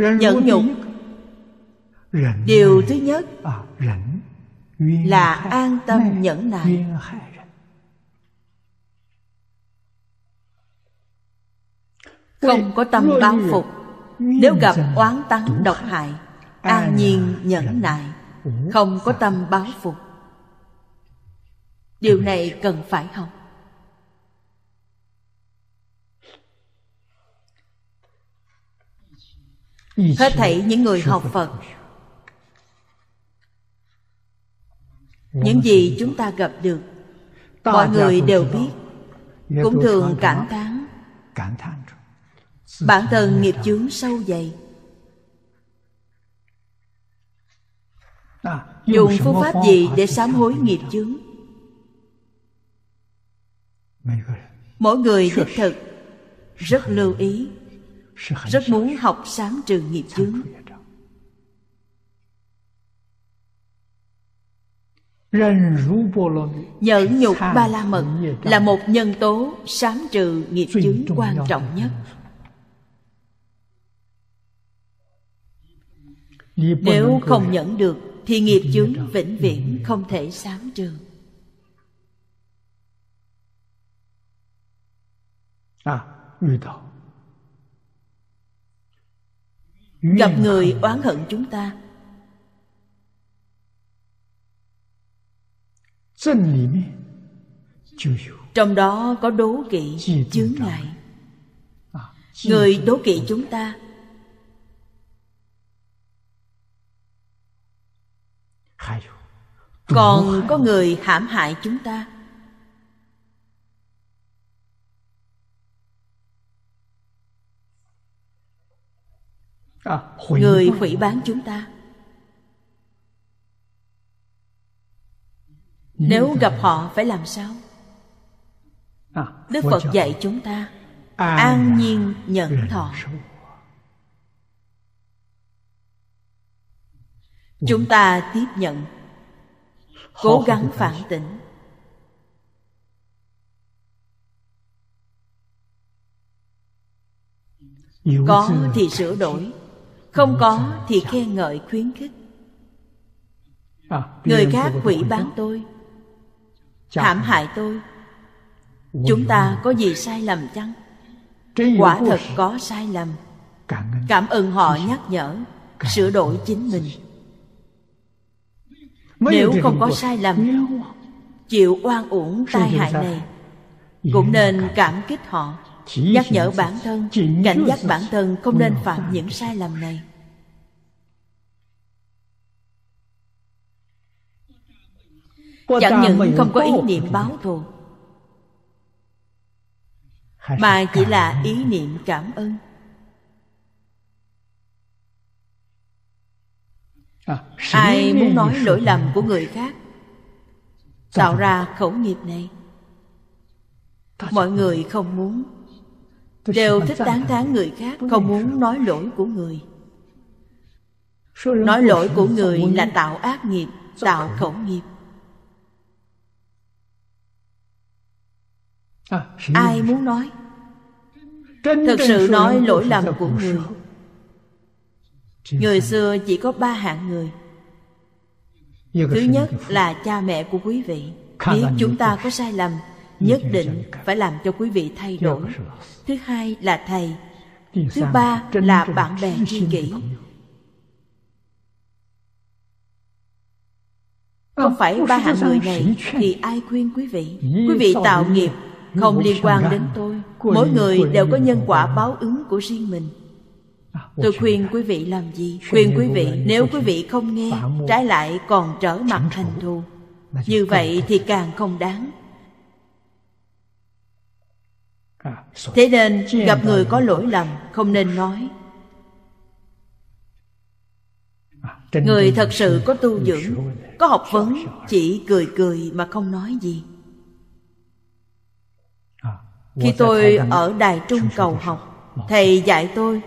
nhẫn nhục. điều thứ nhất là an tâm nhẫn nại. Không có tâm báo phục. Nếu gặp oán tắng độc hại. an nhiên nhẫn nại. Không có tâm báo phục. Điều này cần phải học hết thảy những người học phật. Những gì chúng ta gặp được mọi người đều biết. cũng thường cảm thán. Bản thân nghiệp chướng sâu dày. Dùng phương pháp gì để sám hối nghiệp chướng? Mỗi người đích thực rất lưu ý rất muốn học sám trừ nghiệp chướng Nhẫn nhục ba la mật là một nhân tố sám trừ nghiệp chướng quan trọng nhất. Nếu không nhẫn được Thì nghiệp chướng vĩnh viễn không thể sám trừ Gặp người oán hận chúng ta. Trong đó có đố kỵ, chướng ngại. Người đố kỵ chúng ta. Còn có người hãm hại chúng ta Người hủy bán chúng ta. Nếu gặp họ phải làm sao? Đức Phật dạy chúng ta An nhiên nhận thọ. Chúng ta tiếp nhận Cố gắng phản tỉnh. Có thì sửa đổi Không có thì khen ngợi khuyến khích. Người khác hủy bán tôi hãm hại tôi. Chúng ta có gì sai lầm chăng? Quả thật có sai lầm. Cảm ơn. Họ nhắc nhở sửa đổi chính mình. Nếu không có sai lầm chịu oan uổng tai hại này cũng nên cảm kích họ nhắc nhở bản thân cảnh giác bản thân không nên phạm những sai lầm này. Chẳng những không có ý niệm báo thù Mà chỉ là ý niệm cảm ơn. À, Ai muốn nói lỗi lầm của người khác Tạo ra khẩu nghiệp này. Mọi người không muốn Đều thích tán thán người khác Không muốn nói lỗi của người. Nói lỗi của người là tạo ác nghiệp Tạo khẩu nghiệp. À, ai muốn nói? Thực sự nói lỗi lầm của người. người xưa chỉ có ba hạng người. Thứ nhất là cha mẹ của quý vị. biết chúng ta có sai lầm nhất định phải làm cho quý vị thay đổi. thứ hai là thầy. Thứ ba là bạn bè tri kỷ. không phải ba hạng người này thì ai khuyên quý vị? Quý vị tạo nghiệp không liên quan đến tôi. Mỗi người đều có nhân quả báo ứng của riêng mình. À, tôi khuyên quý vị làm gì? Khuyên quý vị nếu quý vị không nghe trái lại còn trở mặt thành thù. Như vậy thì càng không đáng à, thế nên gặp người có lỗi lầm không nên nói. À, người thật sự có tu dưỡng có học vấn chỉ cười cười mà không nói gì. Khi tôi ở Đài Trung cầu học Thầy dạy tôi.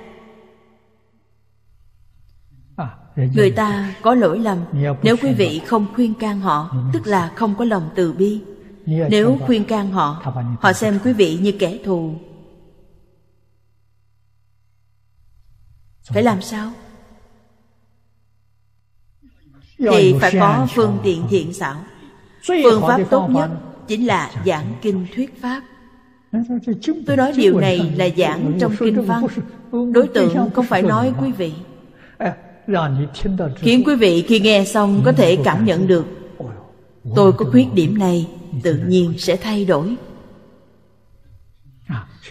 À, Người ta có lỗi lầm Nếu quý vị không khuyên can họ Tức là không có lòng từ bi nếu khuyên can họ Họ xem quý vị như kẻ thù. Phải làm sao? Thì phải có phương tiện thiện xảo. Phương pháp tốt nhất chính là giảng kinh thuyết pháp. Tôi nói điều này là giảng trong kinh văn. Đối tượng không phải nói quý vị. Khiến quý vị khi nghe xong có thể cảm nhận được. Tôi có khuyết điểm này tự nhiên sẽ thay đổi.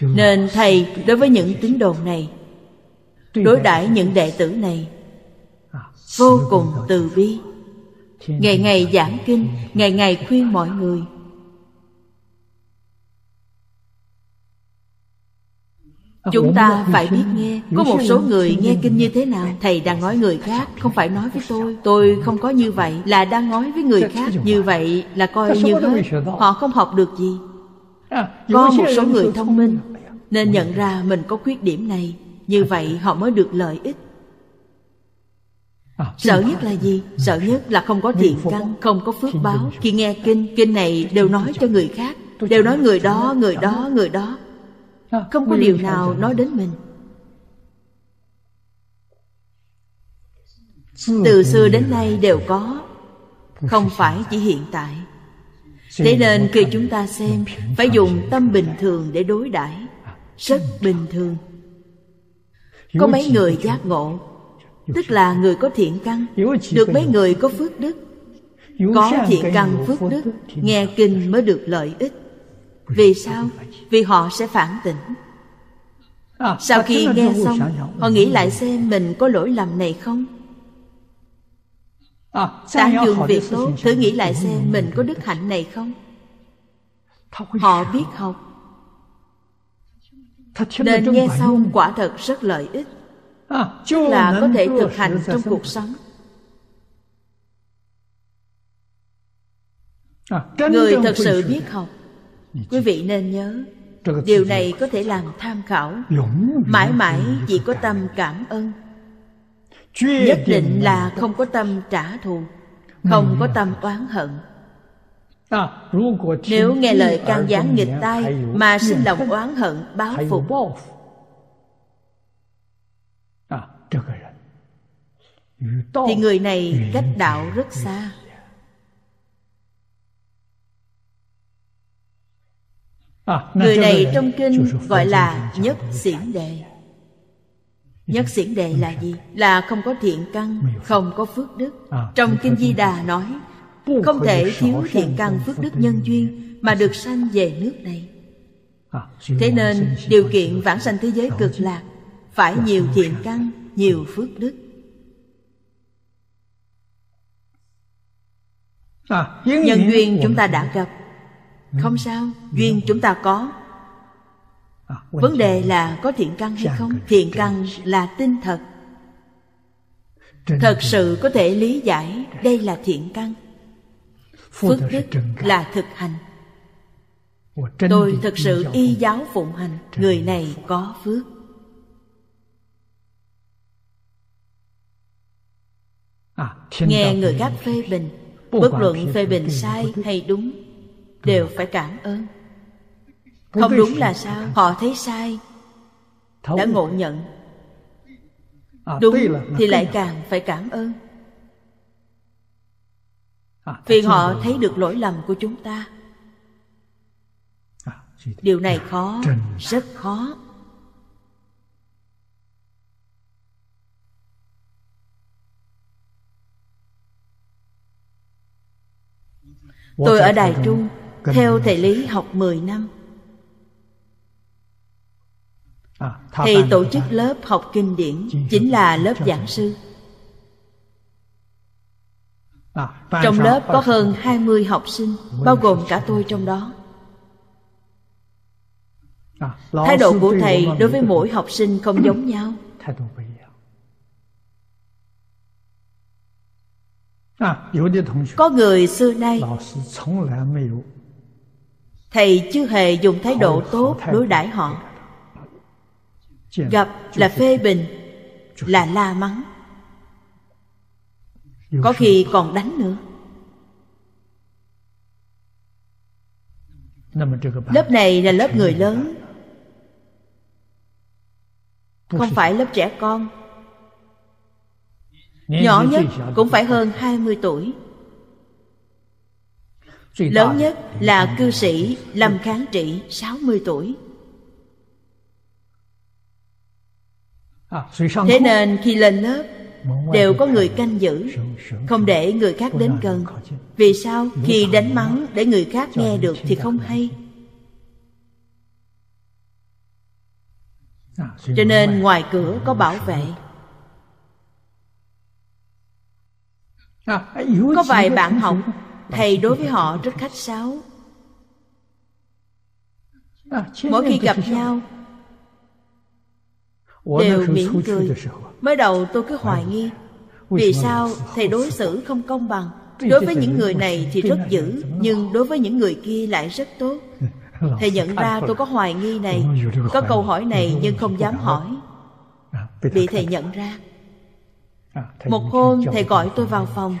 Nên thầy đối với những tín đồn này đối đãi những đệ tử này vô cùng từ bi. Ngày ngày giảng kinh ngày ngày khuyên mọi người chúng ta phải biết nghe. Có một số người nghe kinh như thế nào? Thầy đang nói người khác không phải nói với tôi. Tôi không có như vậy. Là đang nói với người khác. như vậy? là coi như hết. họ không học được gì. Có một số người thông minh. nên nhận ra mình có khuyết điểm này. Như vậy họ mới được lợi ích. Sợ nhất là gì? Sợ nhất là không có thiện căn Không có phước báo. Khi nghe kinh Kinh này đều nói cho người khác. Đều nói người đó, người đó, người đó Không có điều nào nói đến mình. Từ xưa đến nay đều có. Không phải chỉ hiện tại. Thế nên khi chúng ta xem Phải dùng tâm bình thường để đối đãi. Rất bình thường. Có mấy người giác ngộ. Tức là người có thiện căn. Được mấy người có phước đức. Có thiện căn phước đức. Nghe kinh mới được lợi ích Vì sao? Vì họ sẽ phản tỉnh. Sau khi nghe xong Họ nghĩ lại xem mình có lỗi lầm này không? Tán dương việc tốt Thử nghĩ lại xem mình có đức hạnh này không? Họ biết học Nên nghe xong quả thật rất lợi ích. Tức là có thể thực hành trong cuộc sống. Người thật sự. biết học Quý vị nên nhớ Điều này có thể làm tham khảo. Mãi mãi chỉ có tâm cảm ơn. Nhất định là không có tâm trả thù Không có tâm oán hận. Nếu nghe lời can gián nghịch tai Mà sinh lòng oán hận báo phục. thì người này cách đạo rất xa người này trong kinh gọi là nhất xiển đề nhất xiển đề là gì? Là không có thiện căn không có phước đức. Trong kinh di đà nói không thể thiếu thiện căn phước đức nhân duyên mà được sanh về nước này. Thế nên điều kiện vãng sanh thế giới cực lạc phải nhiều thiện căn nhiều phước đức. Nhân duyên chúng ta đã gặp không sao duyên chúng ta có. Vấn đề là có thiện căn hay không? thiện căn là tinh thật. Thật sự có thể lý giải đây là thiện căn. Phước đức là thực hành. Tôi thật sự y giáo phụng hành người này có phước. Nghe người khác phê bình. Bất luận phê bình sai hay đúng đều phải cảm ơn. Không đúng là sao? Họ thấy sai. Đã ngộ nhận. Đúng thì lại càng phải cảm ơn. Vì họ thấy được lỗi lầm của chúng ta. Điều này khó rất khó. Tôi ở Đài Trung Theo thầy Lý học 10 năm. À, Thầy tổ chức lớp học kinh điển Chính là lớp giảng sư. À, Trong lớp có hơn 20 học sinh Bao gồm cả tôi trong đó. À, Thái độ của thầy đối với mỗi học sinh không giống nhau. Có người xưa nay thầy chưa hề dùng thái độ tốt đối đãi họ. Gặp là phê bình là la mắng. Có khi còn đánh nữa. Lớp này là lớp người lớn. không phải lớp trẻ con. Nhỏ nhất cũng phải hơn 20 tuổi Lớn nhất là cư sĩ Lâm Kháng Trị 60 tuổi. Thế nên khi lên lớp Đều có người canh giữ Không để người khác đến gần. Vì sao? Khi đánh mắng để người khác nghe được thì không hay. Cho nên ngoài cửa có bảo vệ. Có vài bạn học Thầy đối với họ rất khách sáo. Mỗi khi gặp nhau Đều mỉm cười. Mới đầu tôi cứ hoài nghi Vì sao thầy đối xử không công bằng? Đối với những người này thì rất dữ Nhưng đối với những người kia lại rất tốt. Thầy nhận ra tôi có hoài nghi này Có câu hỏi này nhưng không dám hỏi. Bị thầy nhận ra. Một hôm thầy gọi tôi vào phòng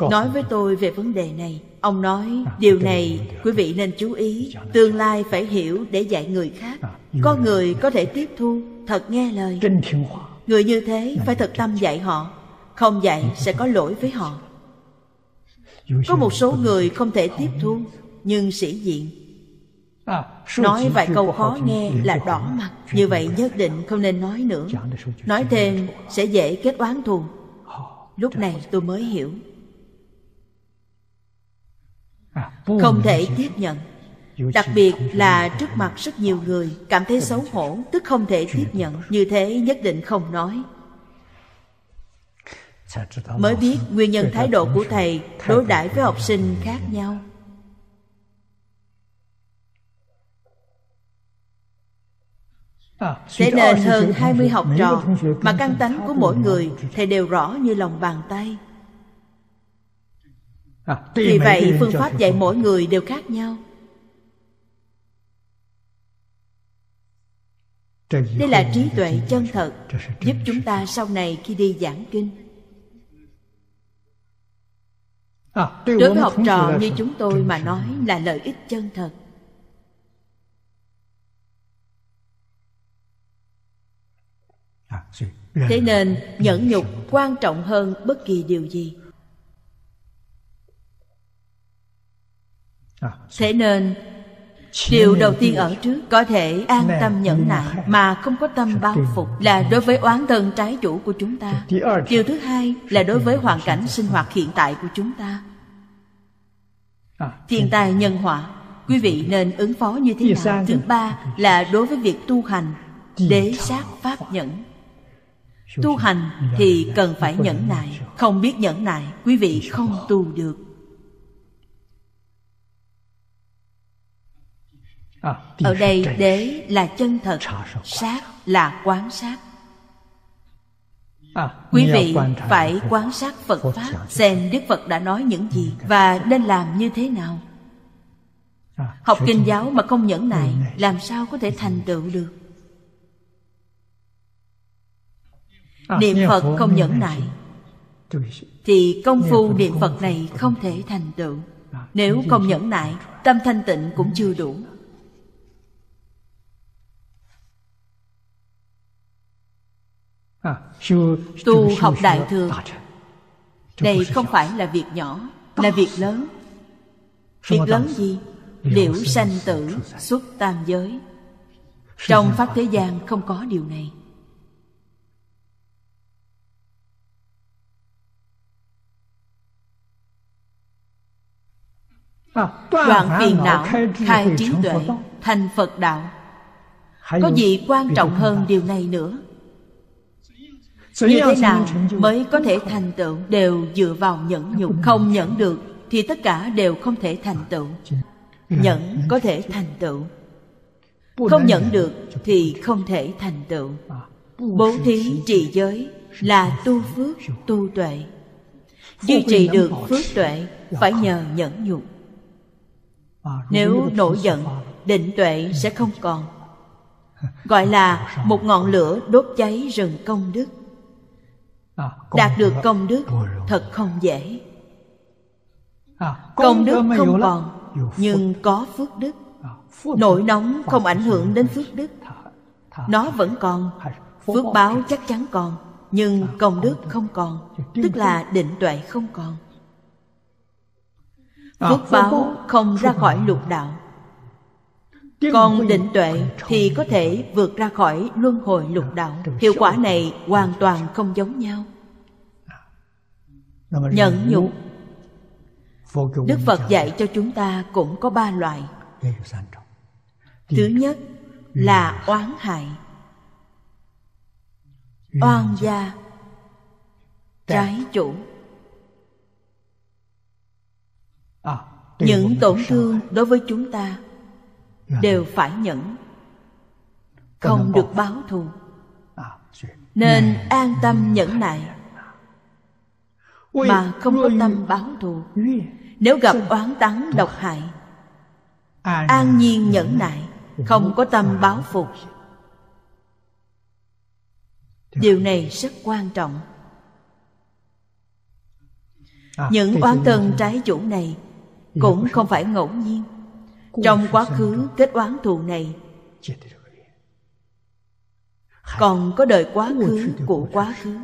Nói với tôi về vấn đề này Ông nói điều này quý vị nên chú ý Tương lai phải hiểu để dạy người khác. Có người có thể tiếp thu Thật nghe lời. Người như thế phải thật tâm dạy họ Không dạy sẽ có lỗi với họ. Có một số người không thể tiếp thu Nhưng sĩ diện. Nói vài câu khó nghe là đỏ mặt. Như vậy nhất định không nên nói nữa. Nói thêm sẽ dễ kết oán thù. Lúc này tôi mới hiểu Không thể tiếp nhận. Đặc biệt là trước mặt rất nhiều người Cảm thấy xấu hổ Tức không thể tiếp nhận. Như thế nhất định không nói. Mới biết nguyên nhân thái độ của thầy Đối đãi với học sinh khác nhau. Thế nên hơn 20 học trò Mà căn tánh của mỗi người Thầy đều rõ như lòng bàn tay Vì vậy phương pháp dạy mỗi người đều khác nhau Đây là trí tuệ chân thật Giúp chúng ta sau này khi đi giảng kinh Đối với học trò như chúng tôi mà nói là lợi ích chân thật Thế nên nhẫn nhục quan trọng hơn bất kỳ điều gì Thế nên Điều đầu tiên ở trước có thể an tâm nhẫn nại Mà không có tâm bao phục Là đối với oán thân trái chủ của chúng ta. Điều thứ hai là đối với hoàn cảnh sinh hoạt hiện tại của chúng ta. Thiên tai nhân họa Quý vị nên ứng phó như thế nào? Thứ ba là đối với việc tu hành Đế sát pháp nhẫn. Tu hành thì cần phải nhẫn nại Không biết nhẫn nại Quý vị không tu được Ở đây đế là chân thật Sát là quán sát. Quý vị phải quan sát Phật Pháp Xem Đức Phật đã nói những gì Và nên làm như thế nào. Học kinh giáo mà không nhẫn nại Làm sao có thể thành tựu được? Niệm Phật không nhẫn nại Thì công phu niệm Phật này không thể thành tựu. Nếu không nhẫn nại Tâm thanh tịnh cũng chưa đủ Tu học Đại Thừa. Đây không phải là việc nhỏ Là việc lớn. Việc lớn gì? Liễu sanh tử xuất tam giới. Trong Pháp thế gian không có điều này. Đoạn phiền não khai trí tuệ Thành Phật đạo. Có gì quan trọng hơn điều này nữa Như thế nào mới có thể thành tựu? Đều dựa vào nhẫn nhục. Không nhẫn được Thì tất cả đều không thể thành tựu. Nhẫn có thể thành tựu. Không nhẫn được Thì không thể thành tựu. Bố thí trì giới Là tu phước tu tuệ. Duy trì được phước tuệ Phải nhờ nhẫn nhục. Nếu nổi giận Định tuệ sẽ không còn. Gọi là một ngọn lửa đốt cháy rừng công đức Đạt được công đức thật không dễ. Công đức không còn Nhưng có phước đức. Nổi nóng không ảnh hưởng đến phước đức. Nó vẫn còn Phước báo chắc chắn còn nhưng công đức không còn tức là định tuệ không còn. Phước báo không ra khỏi lục đạo còn định tuệ thì có thể vượt ra khỏi luân hồi lục đạo. Hiệu quả này hoàn toàn không giống nhau. Nhẫn nhục. Đức phật dạy cho chúng ta cũng có ba loại. Thứ nhất là oán hại. Oan gia. Trái chủ. Những tổn thương đối với chúng ta đều phải nhận không được báo thù. Nên an tâm nhẫn nại. mà không có tâm báo thù. Nếu gặp oán tắng độc hại an nhiên nhẫn nại không có tâm báo phục điều này rất quan trọng. Những oán thân trái chủ này cũng không phải ngẫu nhiên trong quá khứ kết oán thù này. Còn có đời quá khứ của quá khứ.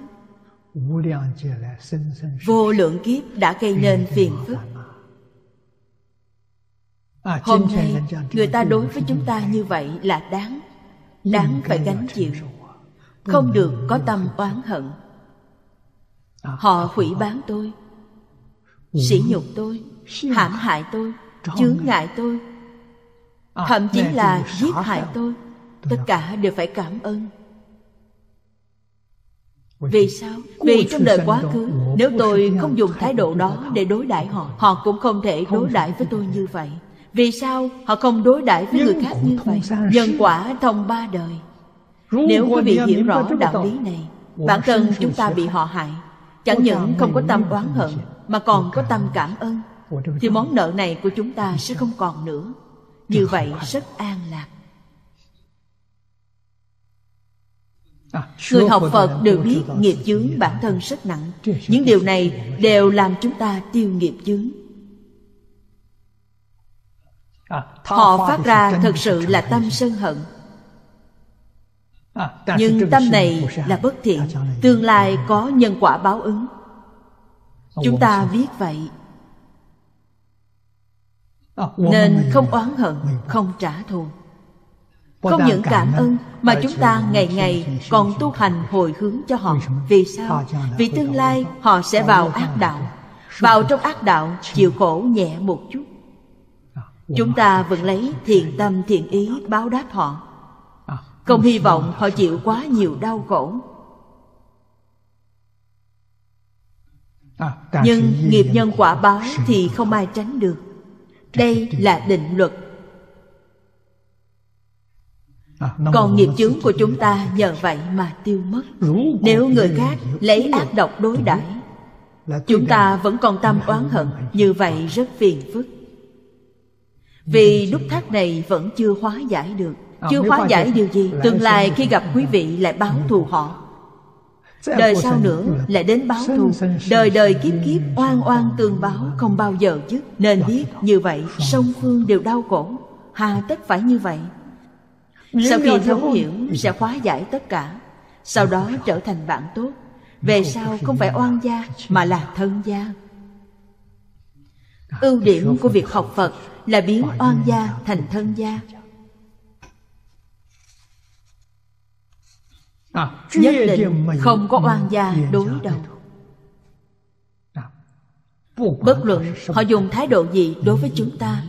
vô lượng kiếp đã gây nên phiền phức. hôm nay người ta đối với chúng ta như vậy là đáng. Đáng phải gánh chịu. không được có tâm oán hận. Họ hủy bán tôi sỉ nhục tôi hãm hại tôi chướng ngại tôi thậm chí là giết hại tôi. Tất cả đều phải cảm ơn. Vì sao? Vì trong đời quá khứ nếu tôi không dùng thái độ đó để đối đãi họ họ cũng không thể đối đãi với tôi như vậy. Vì sao họ không đối đãi với người khác như vậy? nhân quả thông ba đời. Nếu quý vị hiểu rõ đạo lý này bản thân chúng ta bị họ hại. Chẳng những không có tâm oán hận mà còn có tâm cảm ơn. thì món nợ này của chúng ta sẽ không còn nữa như vậy rất an lạc. Người học phật đều biết nghiệp chướng bản thân rất nặng. Những điều này đều làm chúng ta tiêu nghiệp chướng. Họ phát ra thực sự là tâm sân hận. Nhưng tâm này là bất thiện tương lai có nhân quả báo ứng. Chúng ta biết vậy nên không oán hận không trả thù. Không những cảm ơn mà chúng ta ngày ngày còn tu hành hồi hướng cho họ. Vì sao? vì tương lai họ sẽ vào ác đạo. vào trong ác đạo chịu khổ nhẹ một chút. Chúng ta vẫn lấy thiện tâm thiện ý báo đáp họ. Không hy vọng họ chịu quá nhiều đau khổ. Nhưng nghiệp nhân quả báo thì không ai tránh được đây là định luật. Còn nghiệp chướng của chúng ta nhờ vậy mà tiêu mất. Nếu người khác lấy ác độc đối đãi chúng ta vẫn còn tâm oán hận. như vậy rất phiền phức. Vì nút thắt này vẫn chưa hóa giải được. Chưa hóa giải điều gì? tương lai khi gặp quý vị lại báo thù họ đời sau nữa lại đến báo thù. đời đời kiếp kiếp oan oan tương báo không bao giờ dứt. Nên biết như vậy song phương đều đau khổ. Hà tất phải như vậy. Sau khi thấu hiểu sẽ hóa giải tất cả. Sau đó trở thành bạn tốt. Về sau không phải oan gia mà là thân gia. Ưu điểm của việc học phật là biến oan gia thành thân gia nhất định không có oan gia đối đầu. bất luận họ dùng thái độ gì đối với chúng ta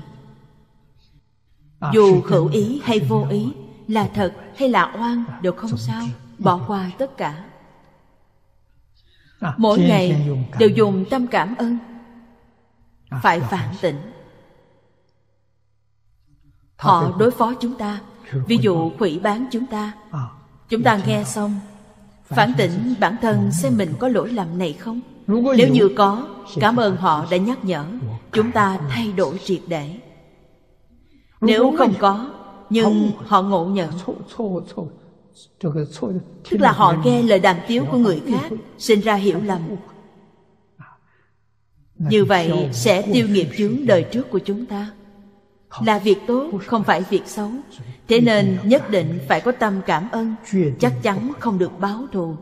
dù hữu ý hay vô ý là thật hay là oan đều không sao bỏ qua tất cả. Mỗi ngày đều dùng tâm cảm ơn phải phản tỉnh. Họ đối phó chúng ta ví dụ quỷ bán chúng ta chúng ta nghe xong. Phản tỉnh bản thân xem mình có lỗi lầm này không? Nếu như có cảm ơn họ đã nhắc nhở. chúng ta thay đổi triệt để. Nếu không có nhưng họ ngộ nhận. Tức là họ nghe lời đàm tiếu của người khác sinh ra hiểu lầm. Như vậy sẽ tiêu nghiệp chướng đời trước của chúng ta là việc tốt, không phải việc xấu. Thế nên nhất định phải có tâm cảm ơn. Chắc chắn không được báo thù.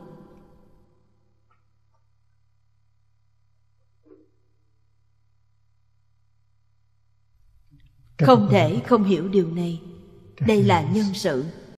Không thể không hiểu điều này. Đây là nhân sự.